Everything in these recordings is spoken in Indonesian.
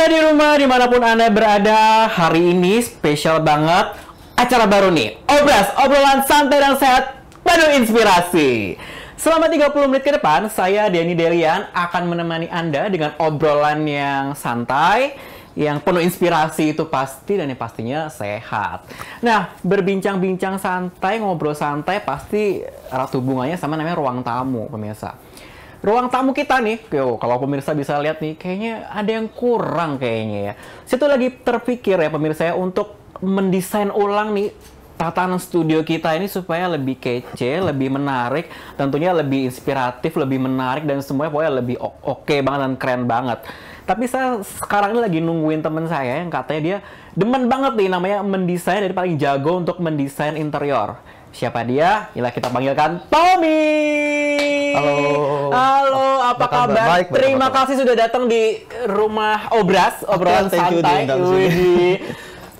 pemirsa di rumah di mana pun anda berada hari ini spesial banget. Acara baru nih obras obrolan santai dan sehat penuh inspirasi. Selama 30 menit ke depan saya Denny Delian akan menemani anda dengan obrolan yang santai yang penuh inspirasi itu pasti dan yang pastinya sehat. Nah, berbincang-bincang santai, ngobrol santai pasti erat hubungannya sama namanya ruang tamu, pemirsa ruang tamu kita nih, yo, kalau pemirsa bisa lihat nih, kayaknya ada yang kurang kayaknya ya. Situ lagi terpikir ya pemirsa ya untuk mendesain ulang nih tatanan studio kita ini supaya lebih kece, lebih menarik, tentunya lebih inspiratif, lebih menarik dan semuanya pokoknya lebih oke okay banget dan keren banget. Tapi saya sekarang ini lagi nungguin temen saya yang katanya dia demen banget nih namanya mendesain dari paling jago untuk mendesain interior. Siapa dia? Inilah kita panggilkan Tommy. Halo. Halo, apa, apa kabar? Baik, Terima baik, kasih sudah datang di rumah Obras, obrolan okay, santai. Wih,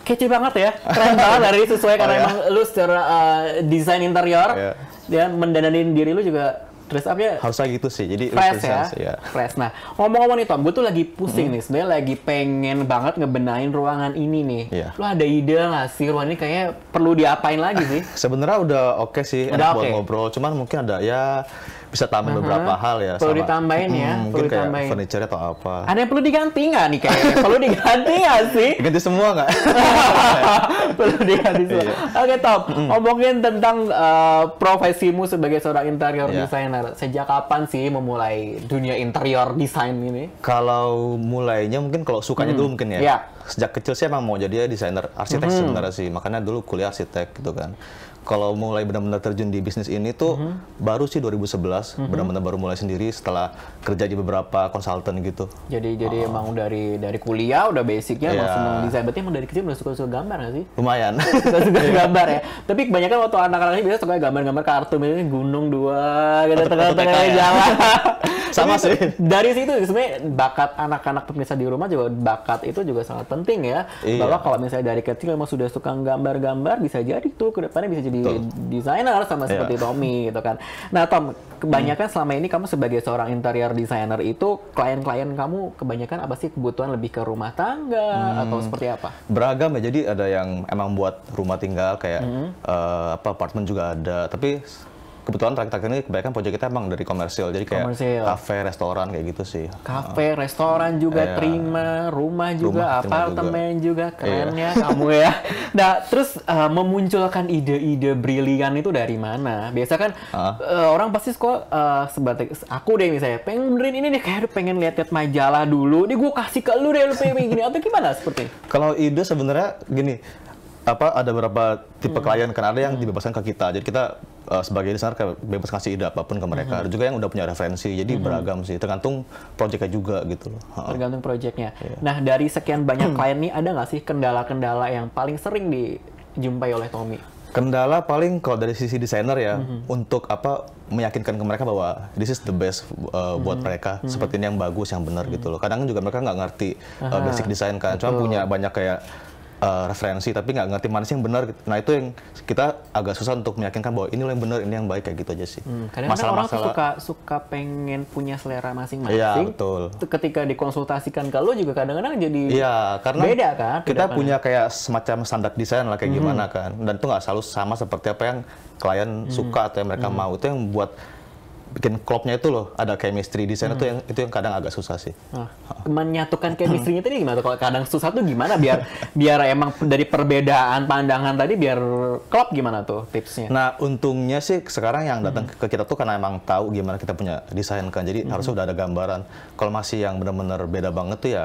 kece banget ya, keren banget dari sesuai karena oh, ya? emang lu secara uh, desain interior yeah. dan mendananin diri lu juga dress up-nya harusnya gitu sih. Jadi fresh ya. ya. Fresh. Nah, ngomong-ngomong nih Tom, gue tuh lagi pusing hmm. nih. Sebenarnya lagi pengen banget ngebenain ruangan ini nih. Yeah. Lu ada ide nggak sih ruangan ini kayaknya perlu diapain lagi sih? Sebenarnya udah oke okay sih, udah enak okay. buat ngobrol. Cuman mungkin ada ya bisa tambah uh -huh. beberapa hal ya. Perlu sama, ditambahin ya. Hmm, mungkin perlu kayak ditambahin. furniture atau apa. Ada yang perlu diganti nggak nih kayaknya? perlu diganti nggak sih? Ganti semua nggak? perlu diganti semua. Iya. Oke okay, Tom, mm. ngomongin tentang uh, profesimu sebagai seorang interior yeah. designer. Sejak kapan sih memulai dunia interior design ini? Kalau mulainya mungkin kalau sukanya hmm. dulu mungkin ya. Yeah. Sejak kecil sih emang mau jadi desainer arsitek hmm. sebenarnya sih. Makanya dulu kuliah arsitek gitu kan kalau mulai benar-benar terjun di bisnis ini tuh mm -hmm. baru sih 2011 mm -hmm. benar-benar baru mulai sendiri setelah kerja di beberapa konsultan gitu. Jadi jadi oh. emang dari dari kuliah udah basicnya yeah. senang desain. Berarti emang dari kecil udah suka-suka gambar nggak sih? Lumayan. Suka-suka gambar ya. Tapi kebanyakan waktu anak-anak ini biasa suka gambar-gambar kartun misalnya gunung dua gitu tengah-tengah jalan. Sama sih. Dari situ sebenarnya bakat anak-anak pemirsa di rumah juga bakat itu juga sangat penting ya. Iya. Bahwa kalau misalnya dari kecil emang sudah suka gambar-gambar bisa jadi tuh ke depannya bisa jadi desainer sama yeah. seperti Tommy gitu kan. Nah Tom, kebanyakan hmm. selama ini kamu sebagai seorang interior designer itu klien-klien kamu kebanyakan apa sih kebutuhan lebih ke rumah tangga hmm. atau seperti apa? Beragam ya. Jadi ada yang emang buat rumah tinggal kayak hmm. uh, apa apartemen juga ada. Tapi kebetulan terakhir-terakhir ini kebanyakan proyek kita emang dari komersil jadi kayak komersil. kafe restoran kayak gitu sih kafe restoran juga iya. terima rumah juga rumah, apartemen juga. juga keren iya. ya kamu ya nah terus uh, memunculkan ide-ide brilian itu dari mana biasa kan uh. Uh, orang pasti suka uh, sebatik aku deh misalnya pengen benerin ini nih kayak pengen lihat-lihat majalah dulu nih gue kasih ke lu deh lu pengen gini atau gimana seperti kalau ide sebenarnya gini apa ada beberapa tipe hmm. klien kan ada yang hmm. dibebaskan ke kita jadi kita uh, sebagai desainer bebas kasih ide apa pun ke mereka hmm. ada juga yang udah punya referensi jadi hmm. beragam sih tergantung proyeknya juga gitu loh tergantung proyeknya yeah. nah dari sekian banyak klien nih ada nggak sih kendala-kendala yang paling sering dijumpai oleh Tommy kendala paling kalau dari sisi desainer ya mm-hmm. untuk apa meyakinkan ke mereka bahwa this is the best uh, mm-hmm. buat mereka mm-hmm. seperti ini yang bagus yang benar mm-hmm. gitu loh kadang juga mereka nggak ngerti uh, basic desain kan cuma punya banyak kayak uh, referensi tapi nggak ngerti mana sih yang benar gitu. nah itu yang kita agak susah untuk meyakinkan bahwa ini yang benar ini yang baik kayak gitu aja sih hmm, kadang masalah, orang masalah, suka suka pengen punya selera masing-masing iya betul ketika dikonsultasikan ke lo juga kadang-kadang jadi iya karena beda kan kita punya kayak semacam standar desain lah kayak hmm. gimana kan dan itu nggak selalu sama seperti apa yang klien hmm. suka atau yang mereka hmm. mau itu yang buat bikin klopnya itu loh ada chemistry di sana hmm. tuh yang itu yang kadang agak susah sih. Nah, menyatukan chemistry-nya tadi gimana? Kalau kadang susah tuh gimana biar biar emang dari perbedaan pandangan tadi biar klop gimana tuh tipsnya? Nah untungnya sih sekarang yang datang hmm. ke kita tuh karena emang tahu gimana kita punya desain kan, jadi hmm. harusnya udah ada gambaran. Kalau masih yang benar-benar beda banget tuh ya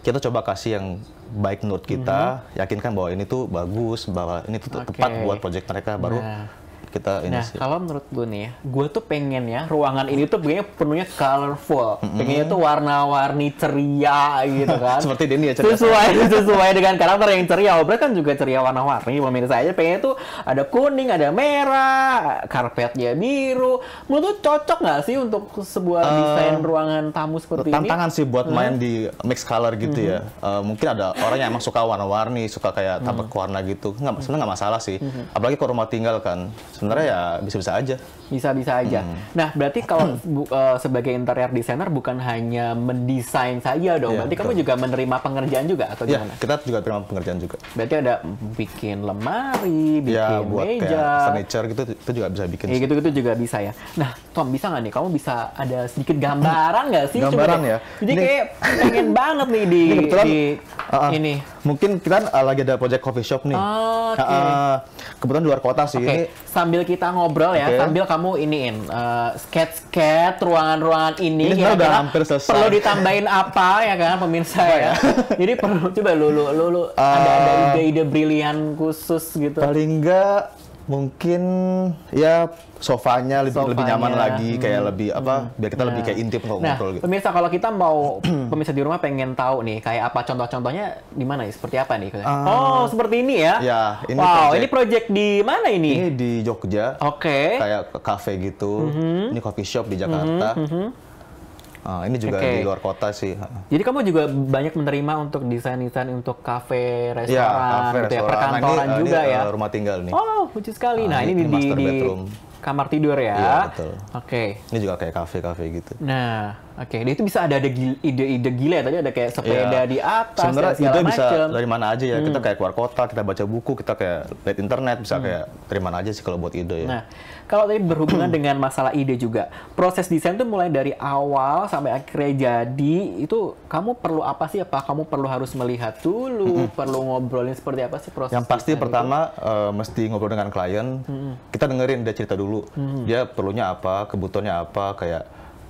kita coba kasih yang baik menurut kita, hmm. yakinkan bahwa ini tuh bagus, bahwa ini tuh okay. tepat buat project mereka baru. Nah kita ini nah, sih. kalau menurut gue nih ya, gue tuh pengen ya ruangan ini tuh pengennya penuhnya colorful, mm-hmm. pengennya tuh warna-warni ceria gitu kan. Seperti ini ya ceria. Sesuai sesuai dengan karakter yang ceria. Obrol kan juga ceria warna-warni. Pemirsa aja pengennya tuh ada kuning, ada merah, karpetnya biru. Menurut tuh cocok nggak sih untuk sebuah uh, desain ruangan tamu seperti tantangan ini? Tantangan sih buat hmm. main di mix color gitu mm-hmm. ya. Uh, mungkin ada orang yang emang suka warna-warni, suka kayak tabak mm-hmm. warna gitu. Nggak, sebenarnya nggak masalah sih. Mm-hmm. Apalagi kalau rumah tinggal kan sebenarnya ya bisa-bisa aja. Bisa-bisa aja. Hmm. Nah, berarti kalau bu- eh, sebagai interior designer bukan hanya mendesain saja dong. Iya, berarti kamu juga menerima pengerjaan juga atau Ya, gimana? kita juga terima pengerjaan juga. Berarti ada bikin lemari, bikin ya buat meja. kayak furniture gitu itu juga bisa bikin. Ya gitu-gitu juga bisa ya. Nah, Tom bisa nggak nih? Kamu bisa ada sedikit gambaran nggak sih? Gambaran deh. ya. Jadi Ini- kayak pengen banget nih di, Ini kebetulan, di uh, uh, ini. Mungkin kita uh, lagi ada project coffee shop nih. Oh, oke. Uh, kebetulan luar kota sih. Oke, Ini sambil kita ngobrol ya, Oke. sambil kamu iniin uh, sketch-sketch ruangan-ruangan ini, Ini sebenarnya udah hampir selesai. Perlu ditambahin apa ya kan pemirsa ya? Jadi perlu coba lu lu lu, lu ada ada Uh, ide-ide brilian khusus gitu. paling enggak mungkin ya sofanya lebih lebih Sofanya, nyaman lagi kayak lebih apa biar kita lebih Nah. kayak intip Nah, ngobrol gitu. pemirsa kalau kita mau pemirsa di rumah pengen tahu nih kayak apa contoh-contohnya di mana nih? Seperti apa nih? Ah. oh, seperti ini ya? Ya, ini wow, project. ini project di mana ini? Ini di Jogja Oke. kayak ke cafe gitu. Ini coffee shop di Jakarta. Ah, ini juga Oke. di luar kota sih. Jadi kamu juga banyak menerima untuk desain-desain untuk kafe, restoran, Iya, cafe, gitu ya, restoran. Nah, perkantoran ini, juga ini, ya. eh, rumah tinggal nih. Oh, lucu sekali. Nah, Ah, ini, ini di, di, master di bedroom. Kamar tidur ya. Iya, betul. Oke. Ini juga kayak cafe-cafe gitu. Nah, oke. Dia itu bisa ada ada ide-ide gila ya. Tadi ada kayak sepeda Iya. di atas Sebenarnya dan ide bisa macem. dari mana aja ya. Kita kayak keluar kota, kita baca buku, kita kayak lihat internet, bisa kayak dari mana aja sih kalau buat ide ya. Nah, kalau tadi berhubungan dengan masalah ide juga, proses desain tuh mulai dari awal sampai akhirnya jadi, itu kamu perlu apa sih? Apa kamu perlu harus melihat dulu, perlu ngobrolin seperti apa sih proses Yang pasti itu? pertama eh, mesti ngobrol dengan klien. Kita dengerin dia cerita dulu. Dia perlunya apa, kebutuhannya apa, kayak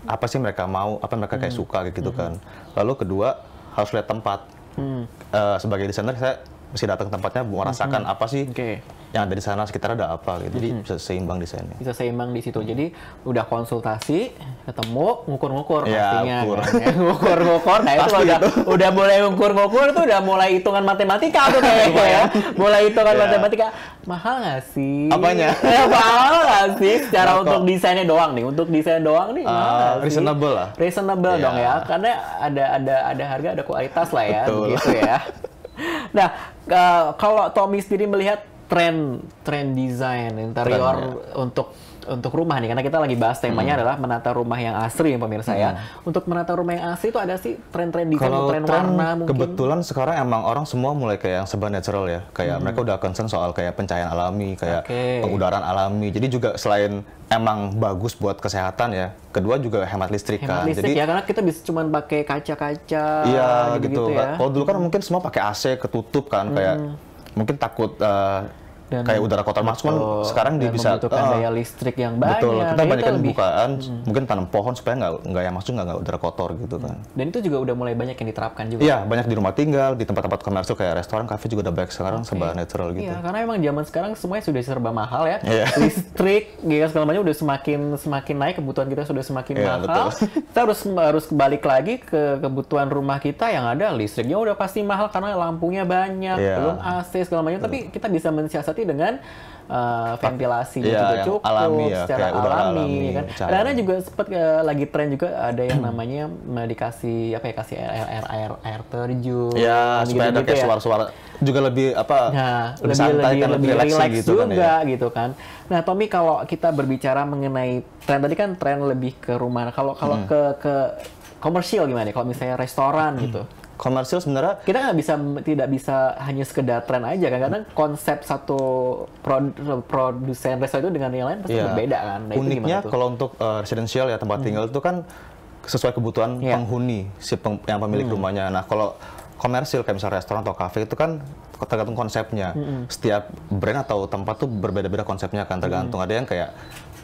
apa sih mereka mau, apa mereka kayak suka kayak gitu kan. Lalu kedua harus lihat tempat. Eh, sebagai desainer saya mesti datang ke tempatnya merasakan apa sih Oke. yang ada di sana sekitar ada apa gitu. Jadi bisa seimbang desainnya. bisa seimbang di situ. Jadi udah konsultasi, ketemu, ngukur-ngukur Iya, pastinya. ukur. kan, ya. Ngukur-ngukur. Nah itu udah, itu. udah mulai ngukur-ngukur tuh udah mulai hitungan matematika tuh kayaknya ya. Mulai hitungan Iya. matematika. Mahal nggak sih? Apanya? Eh, mahal nggak sih? Secara Nah, untuk desainnya doang nih. Untuk desain doang nih. Ah, nggak sih? reasonable lah. Reasonable Iya. dong ya. Karena ada ada ada harga, ada kualitas lah ya. Betul. Begitu ya. Nah, eh, kalau Tommy sendiri melihat tren tren desain interior untuk untuk rumah nih karena kita lagi bahas temanya Hmm. adalah menata rumah yang asri ya pemirsa ya. Untuk menata rumah yang asri itu ada sih tren-tren desain, Kalau tren, tren warna mungkin. kebetulan sekarang emang orang semua mulai kayak yang serba natural ya. Kayak mereka udah concern soal kayak pencahayaan alami, kayak Hmm. Oke. pengudaran alami. Jadi juga selain emang bagus buat kesehatan ya, kedua juga hemat listrik Hemat kan. listrik Jadi ya karena kita bisa cuman pakai kaca-kaca iya gitu, gitu. ya. Kalau dulu kan mungkin semua pakai AC ketutup kan, kayak mungkin takut eh, Dan- kayak udara kotor masuk kan sekarang dia bisa eh, daya listrik yang banyak. Betul, kita banyakkan lebih- bukaan, mungkin tanam pohon supaya nggak nggak yang masuk nggak nggak udara kotor gitu kan. Dan itu juga udah mulai banyak yang diterapkan juga. Iya, banyak di rumah tinggal, di tempat-tempat komersil kayak restoran, kafe juga udah banyak sekarang serba natural gitu. Iya, karena emang zaman sekarang semuanya sudah serba mahal ya. Iya. Listrik, ya segala macam udah semakin semakin naik, kebutuhan kita sudah semakin Iya, mahal. betul. Kita harus harus balik lagi ke kebutuhan rumah kita yang ada listriknya udah pasti mahal karena lampunya banyak, Iya. belum AC segala macam. Tapi kita bisa mensiasati dengan uh, ventilasi Iya, juga yang cukup alami ya, secara alami, alami, kan. Karena juga sempat uh, lagi tren juga ada yang namanya uh, dikasih apa ya kasih air air air, air terjun. Ya, supaya ada gitu-gitu kayak ya. suara-suara juga lebih apa? Nah, lebih lebih santai lebih, kan, lebih relaxing relax gitu kan juga ya. gitu kan. Nah, Tommy kalau kita berbicara mengenai tren tadi kan tren lebih ke rumah. Nah, Kalau kalau Hmm. ke ke komersial gimana? Kalau misalnya restoran gitu. Komersil sebenarnya Kita nggak bisa tidak bisa hanya sekedar tren aja kan karena konsep satu prod, produsen restoran itu dengan yang lain pasti Iya. berbeda kan. Nah, Uniknya? Hmm. kalau untuk uh, residential ya tempat tinggal itu kan sesuai kebutuhan Iya. penghuni si peng- yang pemilik Hmm. rumahnya. Nah kalau komersil kayak misalnya restoran atau kafe itu kan tergantung konsepnya. Hmm. Setiap brand atau tempat tuh berbeda-beda konsepnya kan tergantung. Hmm. Ada yang kayak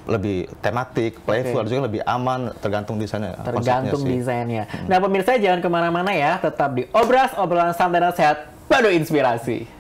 lebih tematik, playful, ada juga lebih aman, tergantung desainnya. tergantung desainnya. Nah pemirsa jangan ke mana-mana ya, tetap di Obras Obrolan Santai dan Sehat, Baru Inspirasi.